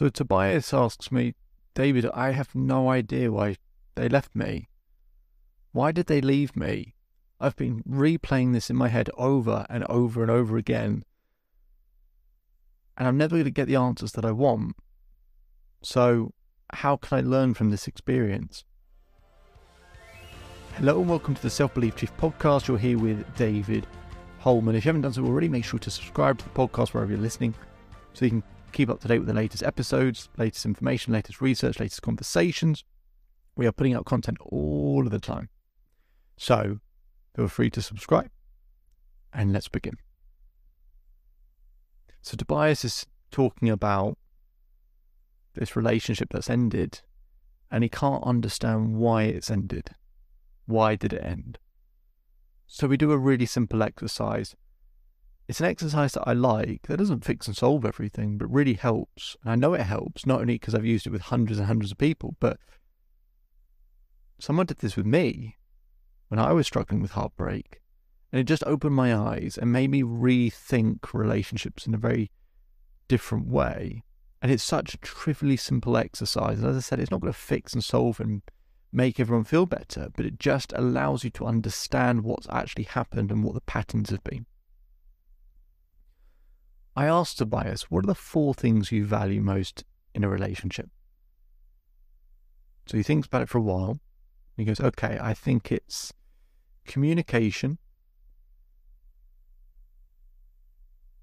So Tobias asks me, David, I have no idea why they left me. Why did they leave me? I've been replaying this in my head over and over and over again. And I'm never going to get the answers that I want. So, how can I learn from this experience? Hello and welcome to the Self Belief Chief podcast. You're here with David Hulman. If you haven't done so already, make sure to subscribe to the podcast wherever you're listening so you can keep up to date with the latest episodes, latest information, latest research, latest conversations. We are putting out content all of the time. So feel free to subscribe and let's begin. So Tobias is talking about this relationship that's ended and he can't understand why it's ended. Why did it end? So we do a really simple exercise it's an exercise that I like that doesn't fix and solve everything, but really helps. And I know it helps, not only because I've used it with hundreds and hundreds of people, but someone did this with me when I was struggling with heartbreak. And it just opened my eyes and made me rethink relationships in a very different way. And it's such a trivially simple exercise. And as I said, it's not going to fix and solve and make everyone feel better, but it just allows you to understand what's actually happened and what the patterns have been. I asked Tobias, what are the four things you value most in a relationship? So he thinks about it for a while. He goes, okay, I think it's communication,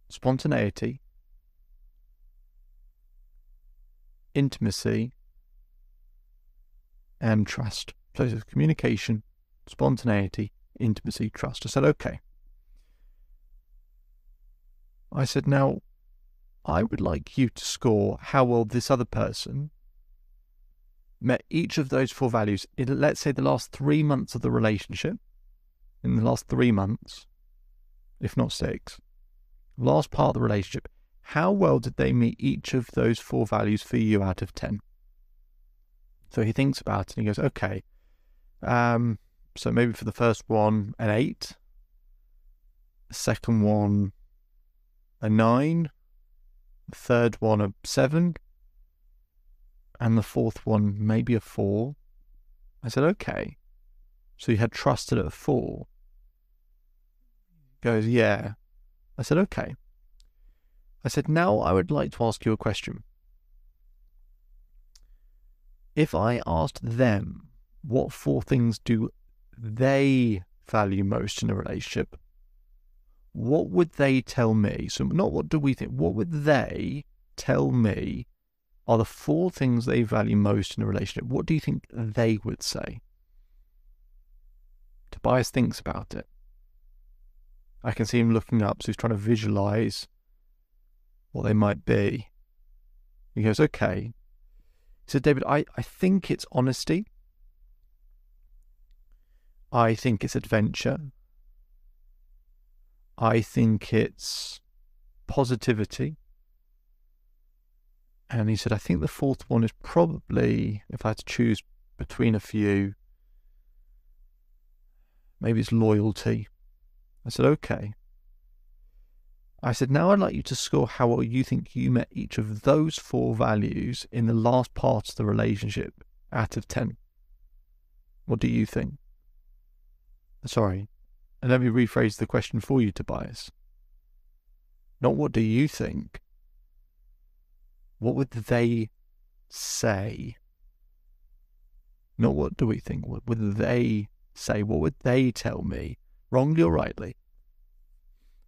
spontaneity, intimacy, and trust. So it's communication, spontaneity, intimacy, trust. I said, okay. I said, Now, I would like you to score how well this other person met each of those four values in, let's say, the last three months of the relationship. In the last three months, if not six, last part of the relationship, how well did they meet each of those four values for you out of 10? So he thinks about it and he goes, okay, um, so maybe for the first one, an eight. Second one, a nine, the third one a seven, and the fourth one maybe a four. I said, okay. So you had trusted at a four. Goes, yeah. I said, okay. I said, now I would like to ask you a question. If I asked them what four things do they value most in a relationship, what would they tell me? So, not what do we think, what would they tell me are the four things they value most in a relationship? What do you think they would say? Tobias thinks about it. I can see him looking up, so he's trying to visualize what they might be. He goes, okay. He said, David, I, I think it's honesty. I think it's adventure. I think it's positivity. And he said, I think the fourth one is probably, if I had to choose between a few, maybe it's loyalty. I said, okay. I said, now I'd like you to score how well you think you met each of those four values in the last part of the relationship out of 10. What do you think? Sorry, and let me rephrase the question for you, Tobias. Not what do you think? What would they say? Not what do we think? What would they say? What would they tell me? Wrongly or rightly?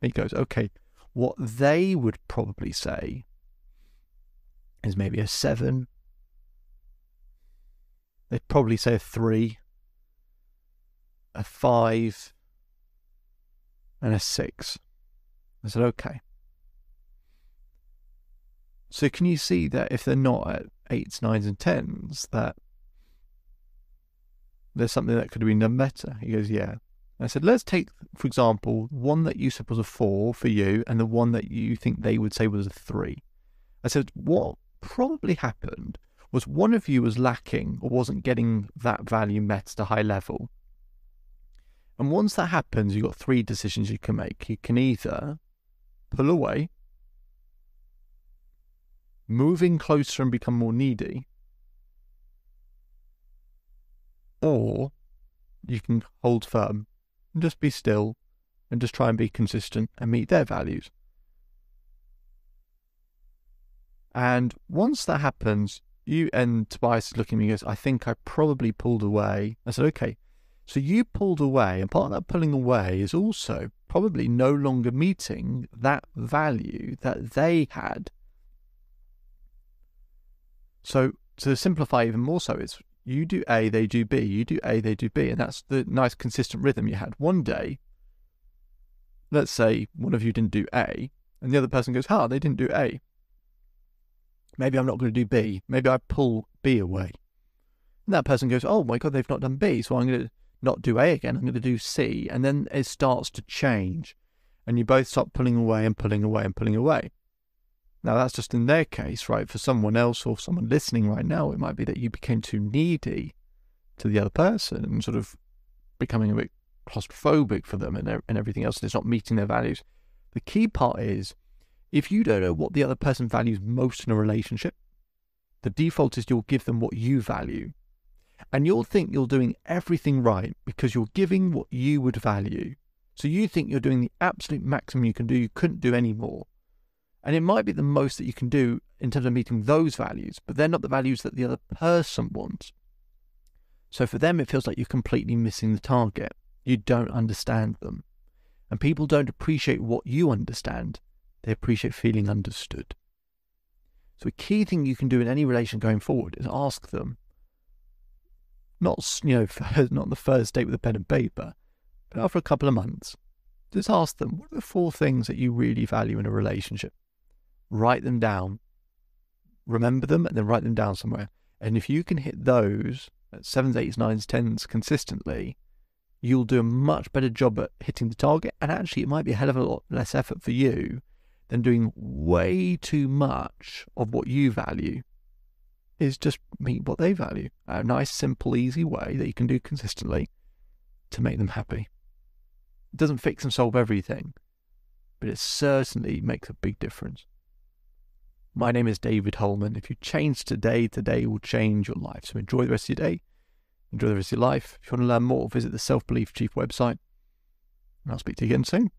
he goes, okay, what they would probably say is maybe a seven. They'd probably say a three, a five, and a six. I said, okay. So can you see that if they're not at eights, nines, and tens, that there's something that could have been done better? He goes, yeah. I said, let's take, for example, one that you said was a four for you and the one that you think they would say was a three. I said, what probably happened was one of you was lacking or wasn't getting that value met at a high level. And once that happens, you've got three decisions you can make. You can either pull away, moving closer and become more needy, or you can hold firm and just be still and just try and be consistent and meet their values. And once that happens, you and Tobias is looking at me and goes, I think I probably pulled away. I said, okay. So you pulled away, and part of that pulling away is also probably no longer meeting that value that they had. So to simplify even more so, it's you do A, they do B, you do A, they do B, and that's the nice consistent rhythm you had. One day, let's say one of you didn't do A, and the other person goes, "Ha, they didn't do A." Maybe I'm not going to do B. Maybe I pull B away. And that person goes, "Oh my god, they've not done B, so I'm going to not do A again. I'm going to do C." And then it starts to change, and you both start pulling away and pulling away and pulling away. Now, that's just in their case, right? For someone else or someone listening right now, it might be that you became too needy to the other person and sort of becoming a bit claustrophobic for them and, and everything else, and it's not meeting their values. The key part is if you don't know what the other person values most in a relationship, the default is you'll give them what you value. And you'll think you're doing everything right because you're giving what you would value. So you think you're doing the absolute maximum you can do, you couldn't do any more. And it might be the most that you can do in terms of meeting those values, but they're not the values that the other person wants. So for them, it feels like you're completely missing the target. You don't understand them. And people don't appreciate what you understand, they appreciate feeling understood. So a key thing you can do in any relation going forward is ask them, not you know, not the first date with a pen and paper, but after a couple of months, just ask them, what are the four things that you really value in a relationship? write them down, remember them, and then write them down somewhere. And if you can hit those at sevens, eights, nines, tens consistently, you'll do a much better job at hitting the target. And actually, it might be a hell of a lot less effort for you than doing way too much of what you value. Is just meet what they value. A nice, simple, easy way that you can do consistently to make them happy. It doesn't fix and solve everything, but it certainly makes a big difference. My name is David Hulman. If you change today, today will change your life. So enjoy the rest of your day. Enjoy the rest of your life. If you want to learn more, visit the Self Belief Chief website. And I'll speak to you again soon.